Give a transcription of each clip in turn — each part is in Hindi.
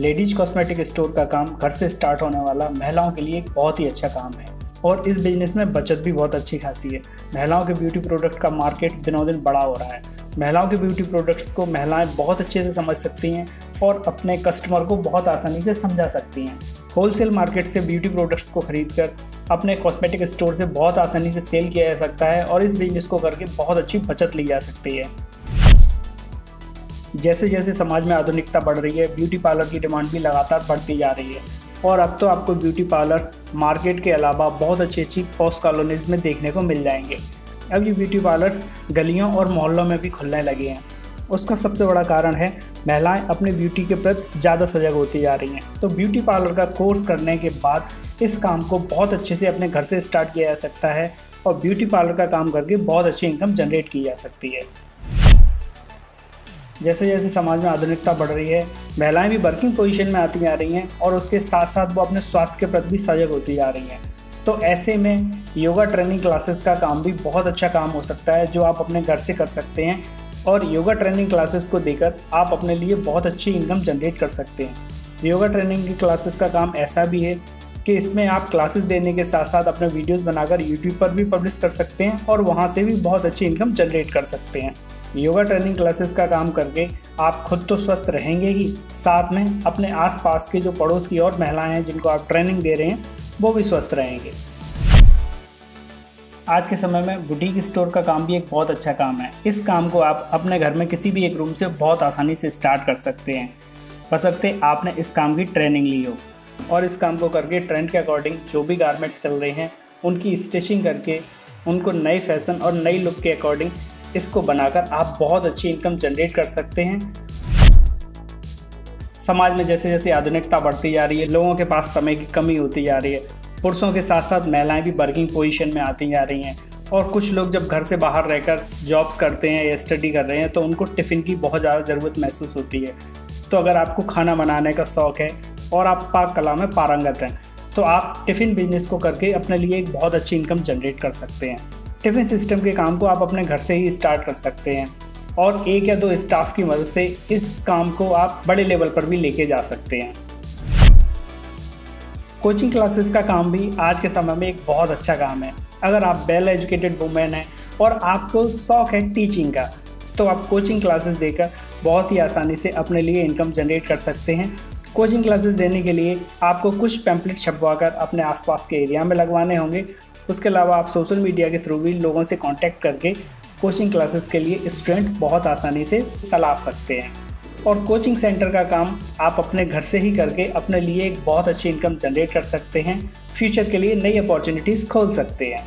लेडीज़ कॉस्मेटिक स्टोर का काम घर से स्टार्ट होने वाला महिलाओं के लिए एक बहुत ही अच्छा काम है। और इस बिज़नेस में बचत भी बहुत अच्छी खासी है। महिलाओं के ब्यूटी प्रोडक्ट का मार्केट दिनों दिन बड़ा हो रहा है। महिलाओं के ब्यूटी प्रोडक्ट्स को महिलाएँ बहुत अच्छे से समझ सकती हैं और अपने कस्टमर को बहुत आसानी से समझा सकती हैं। होलसेल मार्केट से ब्यूटी प्रोडक्ट्स को खरीद कर अपने कॉस्मेटिक स्टोर से बहुत आसानी से सेल किया जा सकता है और इस बिज़नेस को करके बहुत अच्छी बचत ली जा सकती है। जैसे जैसे समाज में आधुनिकता बढ़ रही है ब्यूटी पार्लर की डिमांड भी लगातार बढ़ती जा रही है। और अब तो आपको ब्यूटी पार्लर्स मार्केट के अलावा बहुत अच्छी अच्छी पोस्ट कॉलोनीज में देखने को मिल जाएँगे। अब ये ब्यूटी पार्लर्स गलियों और मोहल्लों में भी खुलने लगे हैं। उसका सबसे बड़ा कारण है, महिलाएँ अपने ब्यूटी के प्रति ज़्यादा सजग होती जा रही हैं। तो ब्यूटी पार्लर का कोर्स करने के बाद इस काम को बहुत अच्छे से अपने घर से स्टार्ट किया जा सकता है और ब्यूटी पार्लर का काम करके बहुत अच्छी इनकम जनरेट की जा सकती है। जैसे जैसे समाज में आधुनिकता बढ़ रही है, महिलाएँ भी वर्किंग पोजीशन में आती जा रही हैं और उसके साथ साथ वो अपने स्वास्थ्य के प्रति भी सजग होती जा रही हैं। तो ऐसे में योगा ट्रेनिंग क्लासेस का काम भी बहुत अच्छा काम हो सकता है, जो आप अपने घर से कर सकते हैं और योगा ट्रेनिंग क्लासेस को देकर आप अपने लिए बहुत अच्छी इनकम जनरेट कर सकते हैं। योगा ट्रेनिंग की क्लासेस का काम ऐसा भी है कि इसमें आप क्लासेस देने के साथ साथ अपने वीडियोस बनाकर यूट्यूब पर भी पब्लिश कर सकते हैं और वहाँ से भी बहुत अच्छी इनकम जनरेट कर सकते हैं। योगा ट्रेनिंग क्लासेस का काम करके आप खुद तो स्वस्थ रहेंगे ही। साथ में अपने आसपास के जो पड़ोस की और महिलाएँ हैं, जिनको आप ट्रेनिंग दे रहे हैं, वो भी स्वस्थ रहेंगे। आज के समय में बुटीक स्टोर का काम भी एक बहुत अच्छा काम है। इस काम को आप अपने घर में किसी भी एक रूम से बहुत आसानी से स्टार्ट कर सकते हैं। बसकते आपने इस काम की ट्रेनिंग ली हो। और इस काम को करके ट्रेंड के अकॉर्डिंग जो भी गारमेंट्स चल रहे हैं, उनकी स्टिचिंग करके, उनको नए फ़ैशन और नई लुक के अकॉर्डिंग इसको बनाकर आप बहुत अच्छी इनकम जनरेट कर सकते हैं। समाज में जैसे जैसे आधुनिकता बढ़ती जा रही है, लोगों के पास समय की कमी होती जा रही है, पुरुषों के साथ साथ महिलाएँ भी वर्किंग पोजीशन में आती जा रही हैं। और कुछ लोग जब घर से बाहर रहकर जॉब्स करते हैं या स्टडी कर रहे हैं तो उनको टिफ़िन की बहुत ज़्यादा ज़रूरत महसूस होती है। तो अगर आपको खाना बनाने का शौक़ है और आप पाक कला में पारंगत हैं तो आप टिफ़िन बिज़नेस को करके अपने लिए एक बहुत अच्छी इनकम जनरेट कर सकते हैं। टिफ़िन सिस्टम के काम को आप अपने घर से ही स्टार्ट कर सकते हैं। और एक या दो स्टाफ की मदद से इस काम को आप बड़े लेवल पर भी लेके जा सकते हैं। कोचिंग क्लासेस का काम भी आज के समय में एक बहुत अच्छा काम है। अगर आप वेल एजुकेटेड वुमेन हैं और आपको शौक है टीचिंग का तो आप कोचिंग क्लासेस देकर बहुत ही आसानी से अपने लिए इनकम जनरेट कर सकते हैं। कोचिंग क्लासेस देने के लिए आपको कुछ पैम्पलेट छपवा अपने आसपास के एरिया में लगवाने होंगे। उसके अलावा आप सोशल मीडिया के थ्रू भी लोगों से कांटेक्ट करके कोचिंग क्लासेस के लिए स्टूडेंट बहुत आसानी से तलाश सकते हैं। और कोचिंग सेंटर का काम आप अपने घर से ही करके अपने लिए एक बहुत अच्छी इनकम जनरेट कर सकते हैं। फ्यूचर के लिए नई अपॉर्चुनिटीज़ खोल सकते हैं।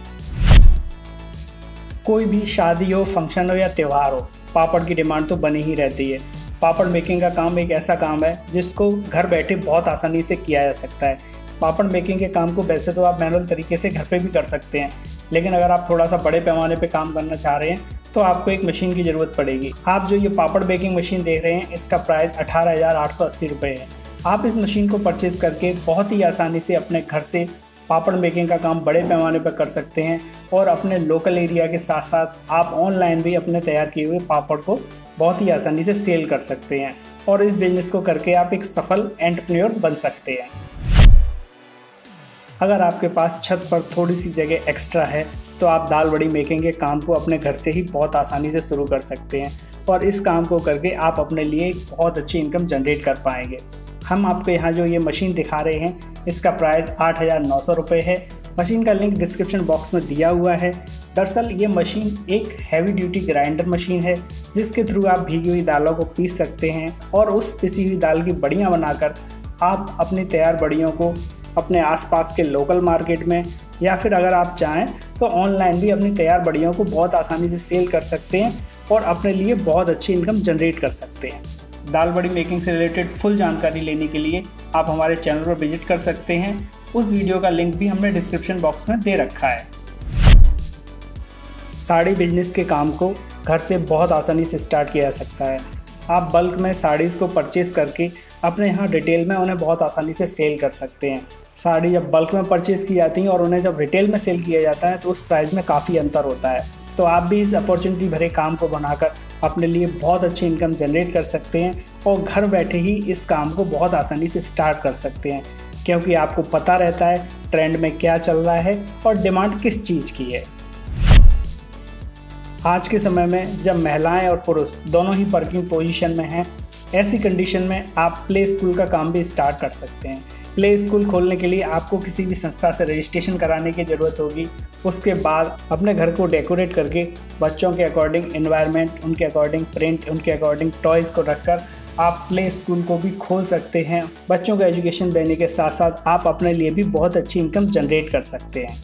कोई भी शादी हो फ़ंक्शन हो या त्यौहार हो, पापड़ की डिमांड तो बनी ही रहती है। पापड़ मेकिंग का काम एक ऐसा काम है जिसको घर बैठे बहुत आसानी से किया जा सकता है। पापड़ मेकिंग के काम को वैसे तो आप मैनुअल तरीके से घर पे भी कर सकते हैं, लेकिन अगर आप थोड़ा सा बड़े पैमाने पे काम करना चाह रहे हैं तो आपको एक मशीन की ज़रूरत पड़ेगी। आप जो ये पापड़ बेकिंग मशीन देख रहे हैं, इसका प्राइस अठारह हज़ार आठ सौ अस्सी रुपये है। आप इस मशीन को परचेज़ करके बहुत ही आसानी से अपने घर से पापड़ मेकिंग का काम बड़े पैमाने पर कर सकते हैं और अपने लोकल एरिया के साथ साथ आप ऑनलाइन भी अपने तैयार किए हुए पापड़ को बहुत ही आसानी से सेल कर सकते हैं और इस बिज़नेस को करके आप एक सफल एंटरप्रेन्योर बन सकते हैं। अगर आपके पास छत पर थोड़ी सी जगह एक्स्ट्रा है तो आप दाल बड़ी मेकिंग के काम को अपने घर से ही बहुत आसानी से शुरू कर सकते हैं और इस काम को करके आप अपने लिए बहुत अच्छी इनकम जनरेट कर पाएँगे। हम आपको यहाँ जो ये मशीन दिखा रहे हैं, इसका प्राइस आठ हज़ार नौ सौ रुपये है। मशीन का लिंक डिस्क्रिप्शन बॉक्स में दिया हुआ है। दरअसल ये मशीन एक हैवी ड्यूटी ग्राइंडर मशीन है, जिसके थ्रू आप भीगी हुई दालों को पीस सकते हैं और उस पिसी हुई दाल की बड़ियाँ बनाकर आप अपनी तैयार बड़ियों को अपने आसपास के लोकल मार्केट में, या फिर अगर आप चाहें तो ऑनलाइन भी अपनी तैयार बड़ियों को बहुत आसानी से सेल कर सकते हैं और अपने लिए बहुत अच्छी इनकम जनरेट कर सकते हैं। दाल बड़ी मेकिंग से रिलेटेड फुल जानकारी लेने के लिए आप हमारे चैनल पर विज़िट कर सकते हैं। उस वीडियो का लिंक भी हमने डिस्क्रिप्शन बॉक्स में दे रखा है। साड़ी बिज़नेस के काम को घर से बहुत आसानी से स्टार्ट किया जा सकता है। आप बल्क में साड़ीज़ को परचेज करके अपने यहाँ डिटेल में उन्हें बहुत आसानी से सेल कर सकते हैं। साड़ी जब बल्क में परचेज़ की जाती हैं और उन्हें जब रिटेल में सेल किया जाता है तो उस प्राइस में काफ़ी अंतर होता है। तो आप भी इस अपॉर्चुनिटी भरे काम को बनाकर अपने लिए बहुत अच्छी इनकम जनरेट कर सकते हैं और घर बैठे ही इस काम को बहुत आसानी से स्टार्ट कर सकते हैं। क्योंकि आपको पता रहता है ट्रेंड में क्या चल रहा है और डिमांड किस चीज़ की है। आज के समय में जब महिलाएँ और पुरुष दोनों ही वर्किंग पोजीशन में हैं, ऐसी कंडीशन में आप प्ले स्कूल का काम भी स्टार्ट कर सकते हैं। प्ले स्कूल खोलने के लिए आपको किसी भी संस्था से रजिस्ट्रेशन कराने की ज़रूरत होगी। उसके बाद अपने घर को डेकोरेट करके बच्चों के अकॉर्डिंग इन्वायरमेंट उनके अकॉर्डिंग प्रिंट उनके अकॉर्डिंग टॉयज़ को रखकर आप प्ले स्कूल को भी खोल सकते हैं। बच्चों को एजुकेशन देने के साथ साथ आप अपने लिए भी बहुत अच्छी इनकम जनरेट कर सकते हैं।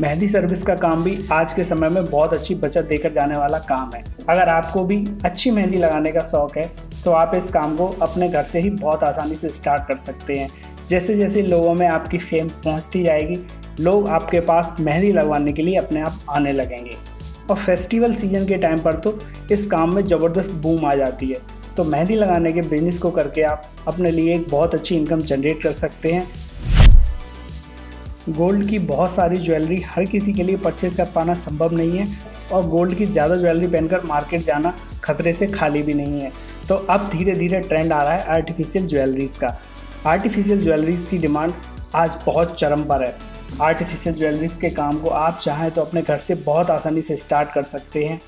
मेहंदी सर्विस का काम भी आज के समय में बहुत अच्छी बचत देकर जाने वाला काम है। अगर आपको भी अच्छी मेहंदी लगाने का शौक है तो आप इस काम को अपने घर से ही बहुत आसानी से स्टार्ट कर सकते हैं। जैसे जैसे लोगों में आपकी फेम पहुँचती जाएगी, लोग आपके पास मेहंदी लगवाने के लिए अपने आप आने लगेंगे। और फेस्टिवल सीज़न के टाइम पर तो इस काम में ज़बरदस्त बूम आ जाती है। तो मेहंदी लगाने के बिज़नेस को करके आप अपने लिए एक बहुत अच्छी इनकम जनरेट कर सकते हैं। गोल्ड की बहुत सारी ज्वेलरी हर किसी के लिए परचेज़ कर पाना संभव नहीं है और गोल्ड की ज़्यादा ज्वेलरी पहनकर मार्केट जाना खतरे से खाली भी नहीं है। तो अब धीरे धीरे ट्रेंड आ रहा है आर्टिफिशियल ज्वेलरीज़ का। आर्टिफिशियल ज्वेलरीज़ की डिमांड आज बहुत चरम पर है। आर्टिफिशियल ज्वेलरीज़ के काम को आप चाहें तो अपने घर से बहुत आसानी से स्टार्ट कर सकते हैं।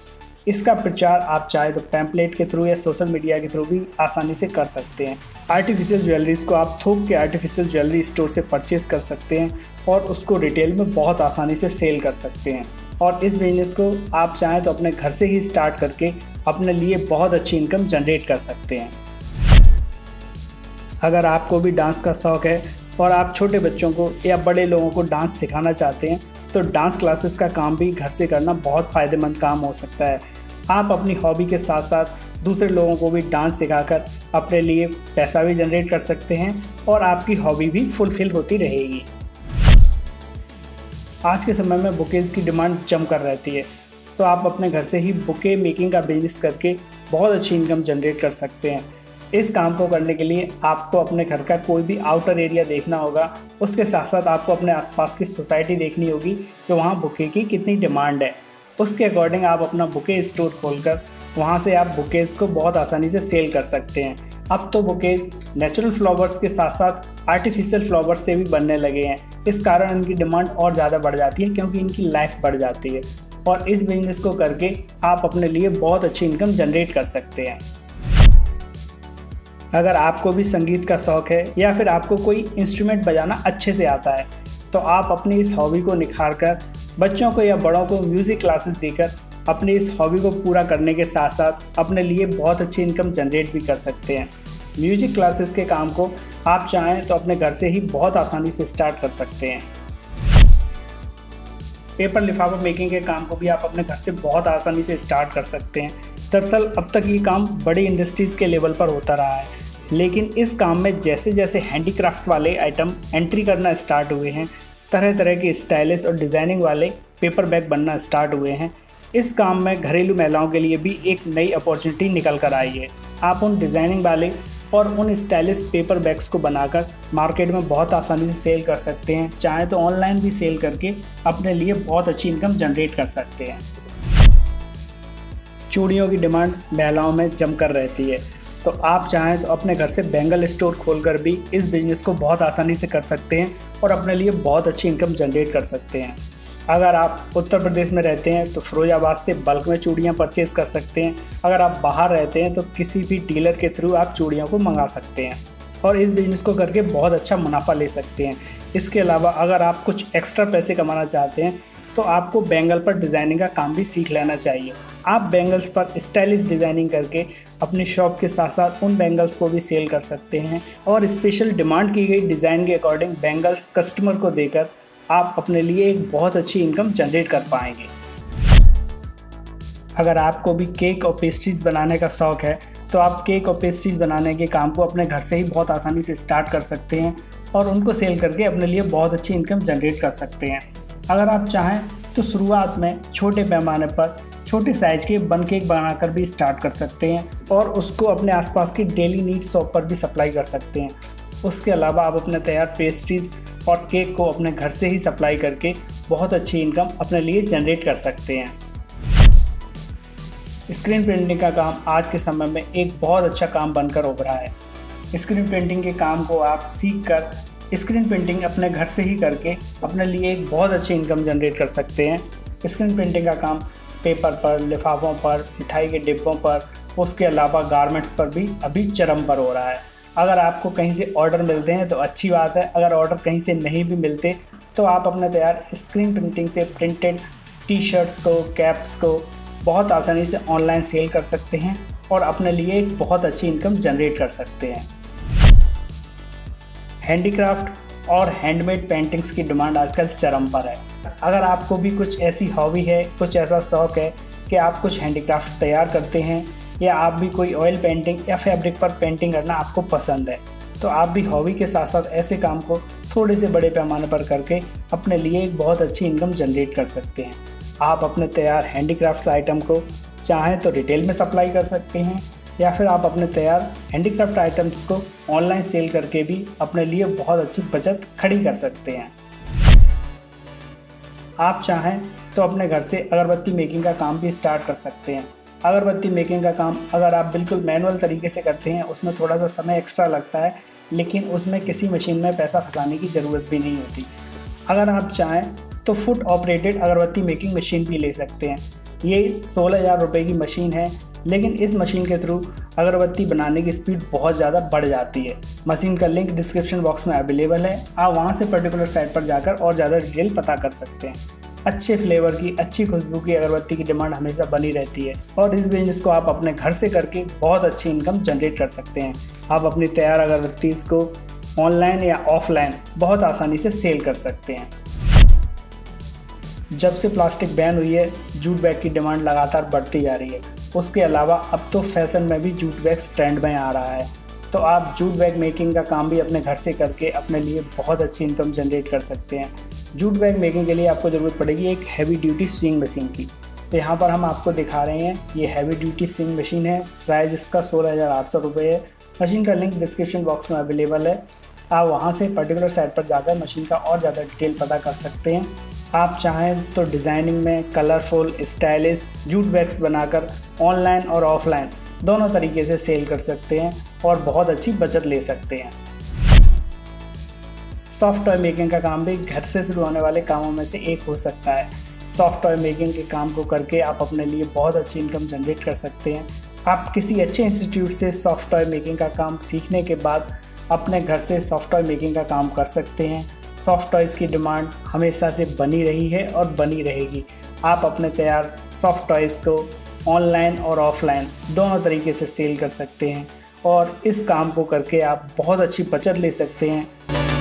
इसका प्रचार आप चाहे तो पैम्पलेट के थ्रू या सोशल मीडिया के थ्रू भी आसानी से कर सकते हैं। आर्टिफिशियल ज्वेलरीज को आप थोक के आर्टिफिशियल ज्वेलरी स्टोर से परचेज कर सकते हैं और उसको रिटेल में बहुत आसानी से सेल कर सकते हैं। और इस बिज़नेस को आप चाहें तो अपने घर से ही स्टार्ट करके अपने लिए बहुत अच्छी इनकम जनरेट कर सकते हैं। अगर आपको भी डांस का शौक़ है और आप छोटे बच्चों को या बड़े लोगों को डांस सिखाना चाहते हैं तो डांस क्लासेस का काम भी घर से करना बहुत फ़ायदेमंद काम हो सकता है। आप अपनी हॉबी के साथ साथ दूसरे लोगों को भी डांस सिखाकर अपने लिए पैसा भी जनरेट कर सकते हैं और आपकी हॉबी भी फुलफिल होती रहेगी। आज के समय में बुकेज़ की डिमांड जम कर रहती है। तो आप अपने घर से ही बुके मेकिंग का बिज़नेस करके बहुत अच्छी इनकम जनरेट कर सकते हैं। इस काम को करने के लिए आपको अपने घर का कोई भी आउटर एरिया देखना होगा। उसके साथ साथ आपको अपने आसपास की सोसाइटी देखनी होगी कि वहाँ बुके की कितनी डिमांड है। उसके अकॉर्डिंग आप अपना बुके स्टोर खोलकर वहाँ से आप बुकेज को बहुत आसानी से सेल कर सकते हैं। अब तो बुकेज नेचुरल फ्लावर्स के साथ साथ आर्टिफिशियल फ्लावर्स से भी बनने लगे हैं। इस कारण इनकी डिमांड और ज़्यादा बढ़ जाती है क्योंकि इनकी लाइफ बढ़ जाती है। और इस बिज़नेस को करके आप अपने लिए बहुत अच्छी इनकम जनरेट कर सकते हैं। अगर आपको भी संगीत का शौक़ है या फिर आपको कोई इंस्ट्रूमेंट बजाना अच्छे से आता है तो आप अपनी इस हॉबी को निखार कर बच्चों को या बड़ों को म्यूज़िक क्लासेस देकर अपनी इस हॉबी को पूरा करने के साथ साथ अपने लिए बहुत अच्छी इनकम जनरेट भी कर सकते हैं। म्यूज़िक क्लासेस के काम को आप चाहें तो अपने घर से ही बहुत आसानी से स्टार्ट कर सकते हैं। पेपर लिफाफा मेकिंग के काम को भी आप अपने घर से बहुत आसानी से स्टार्ट कर सकते हैं। दरअसल अब तक ये काम बड़ी इंडस्ट्रीज़ के लेवल पर होता रहा है। लेकिन इस काम में जैसे जैसे हैंडीक्राफ्ट वाले आइटम एंट्री करना स्टार्ट हुए हैं तरह तरह के स्टाइलिश और डिज़ाइनिंग वाले पेपर बैग बनना स्टार्ट हुए हैं, इस काम में घरेलू महिलाओं के लिए भी एक नई अपॉर्चुनिटी निकल कर आई है। आप उन डिज़ाइनिंग वाले और उन स्टाइलिश पेपर बैग्स को बनाकर मार्केट में बहुत आसानी से सेल कर सकते हैं, चाहे तो ऑनलाइन भी सेल करके अपने लिए बहुत अच्छी इनकम जनरेट कर सकते हैं। चूड़ियों की डिमांड महिलाओं में जमकर रहती है। तो आप चाहें तो अपने घर से बेंगल स्टोर खोलकर भी इस बिज़नेस को बहुत आसानी से कर सकते हैं और अपने लिए बहुत अच्छी इनकम जनरेट कर सकते हैं। अगर आप उत्तर प्रदेश में रहते हैं तो फिरोजाबाद से बल्क में चूड़ियाँ परचेज कर सकते हैं। अगर आप बाहर रहते हैं तो किसी भी डीलर के थ्रू आप चूड़ियों को मंगा सकते हैं और इस बिज़नेस को करके बहुत अच्छा मुनाफा ले सकते हैं। इसके अलावा अगर आप कुछ एक्स्ट्रा पैसे कमाना चाहते हैं तो आपको बैंगल पर डिज़ाइनिंग का काम भी सीख लेना चाहिए। आप बैंगल्स पर स्टाइलिश डिज़ाइनिंग करके अपनी शॉप के साथ साथ उन बैंगल्स को भी सेल कर सकते हैं और स्पेशल डिमांड की गई डिज़ाइन के अकॉर्डिंग बैंगल्स कस्टमर को देकर आप अपने लिए एक बहुत अच्छी इनकम जनरेट कर पाएँगे। अगर आपको भी केक और पेस्ट्रीज बनाने का शौक़ है तो आप केक और पेस्ट्रीज बनाने के काम को अपने घर से ही बहुत आसानी से स्टार्ट कर सकते हैं और उनको सेल करके अपने लिए बहुत अच्छी इनकम जनरेट कर सकते हैं। अगर आप चाहें तो शुरुआत में छोटे पैमाने पर छोटे साइज़ के बन केक बनाकर भी स्टार्ट कर सकते हैं और उसको अपने आसपास की डेली नीड शॉप पर भी सप्लाई कर सकते हैं। उसके अलावा आप अपने तैयार पेस्ट्रीज़ और केक को अपने घर से ही सप्लाई करके बहुत अच्छी इनकम अपने लिए जनरेट कर सकते हैं। स्क्रीन प्रिंटिंग का काम आज के समय में एक बहुत अच्छा काम बनकर उभरा है। स्क्रीन प्रिंटिंग के काम को आप सीख कर स्क्रीन प्रिंटिंग अपने घर से ही करके अपने लिए एक बहुत अच्छी इनकम जनरेट कर सकते हैं। स्क्रीन प्रिंटिंग का काम पेपर पर, लिफाफों पर, मिठाई के डिब्बों पर, उसके अलावा गारमेंट्स पर भी अभी चरम पर हो रहा है। अगर आपको कहीं से ऑर्डर मिलते हैं तो अच्छी बात है। अगर ऑर्डर कहीं से नहीं भी मिलते तो आप अपने तैयार स्क्रीन प्रिंटिंग से प्रिंटेड टी शर्ट्स को कैप्स को बहुत आसानी से ऑनलाइन सेल कर सकते हैं और अपने लिए एक बहुत अच्छी इनकम जनरेट कर सकते हैं। हैंडीक्राफ्ट और हैंडमेड पेंटिंग्स की डिमांड आजकल चरम पर है। अगर आपको भी कुछ ऐसी हॉबी है, कुछ ऐसा शौक है कि आप कुछ हैंडीक्राफ्ट्स तैयार करते हैं, या आप भी कोई ऑयल पेंटिंग या फैब्रिक पर पेंटिंग करना आपको पसंद है तो आप भी हॉबी के साथ साथ ऐसे काम को थोड़े से बड़े पैमाने पर करके अपने लिए एक बहुत अच्छी इनकम जनरेट कर सकते हैं। आप अपने तैयार हैंडीक्राफ्ट आइटम को चाहें तो रिटेल में सप्लाई कर सकते हैं या फिर आप अपने तैयार हैंडीक्राफ्ट आइटम्स को ऑनलाइन सेल करके भी अपने लिए बहुत अच्छी बचत खड़ी कर सकते हैं। आप चाहें तो अपने घर से अगरबत्ती मेकिंग का काम भी स्टार्ट कर सकते हैं। अगरबत्ती मेकिंग का काम अगर आप बिल्कुल मैनुअल तरीके से करते हैं, उसमें थोड़ा सा समय एक्स्ट्रा लगता है, लेकिन उसमें किसी मशीन में पैसा फंसाने की ज़रूरत भी नहीं होती। अगर आप चाहें तो फुट ऑपरेटेड अगरबत्ती मेकिंग मशीन भी ले सकते हैं। ये सोलह हज़ार रुपये की मशीन है लेकिन इस मशीन के थ्रू अगरबत्ती बनाने की स्पीड बहुत ज़्यादा बढ़ जाती है। मशीन का लिंक डिस्क्रिप्शन बॉक्स में अवेलेबल है। आप वहाँ से पर्टिकुलर साइट पर जाकर और ज़्यादा डिटेल पता कर सकते हैं। अच्छे फ्लेवर की, अच्छी खुशबू की अगरबत्ती की डिमांड हमेशा बनी रहती है और इस बिज़नेस को आप अपने घर से करके बहुत अच्छी इनकम जनरेट कर सकते हैं। आप अपनी तैयार अगरबत्ती को ऑनलाइन या ऑफलाइन बहुत आसानी से सेल कर सकते हैं। जब से प्लास्टिक बैन हुई है, जूट बैग की डिमांड लगातार बढ़ती जा रही है। उसके अलावा अब तो फ़ैशन में भी जूट बैग्स ट्रेंड में आ रहा है। तो आप जूट बैग मेकिंग का काम भी अपने घर से करके अपने लिए बहुत अच्छी इनकम जनरेट कर सकते हैं। जूट बैग मेकिंग के लिए आपको ज़रूरत पड़ेगी एक हैवी ड्यूटी स्विंग मशीन की। तो यहाँ पर हम आपको दिखा रहे हैं, ये हैवी ड्यूटी स्विंग मशीन है। प्राइस इसका सोलह हज़ार आठ सौ रुपये है। मशीन का लिंक डिस्क्रिप्शन बॉक्स में अवेलेबल है। आप वहाँ से पर्टिकुलर साइट पर जाकर मशीन का और ज़्यादा डिटेल पता कर सकते हैं। आप चाहें तो डिज़ाइनिंग में कलरफुल स्टाइलिश जूट बैग्स बनाकर ऑनलाइन और ऑफलाइन दोनों तरीके से सेल कर सकते हैं और बहुत अच्छी बचत ले सकते हैं। सॉफ्ट टॉय मेकिंग का काम भी घर से शुरू होने वाले कामों में से एक हो सकता है। सॉफ्ट टॉय मेकिंग के काम को करके आप अपने लिए बहुत अच्छी इनकम जनरेट कर सकते हैं। आप किसी अच्छे इंस्टीट्यूट से सॉफ्ट टॉय मेकिंग का काम सीखने के बाद अपने घर से सॉफ्ट टॉय मेकिंग का काम कर सकते हैं। सॉफ्ट टॉयज़ की डिमांड हमेशा से बनी रही है और बनी रहेगी। आप अपने तैयार सॉफ्ट टॉयज़ को ऑनलाइन और ऑफलाइन दोनों तरीके से सेल कर सकते हैं और इस काम को करके आप बहुत अच्छी बचत ले सकते हैं।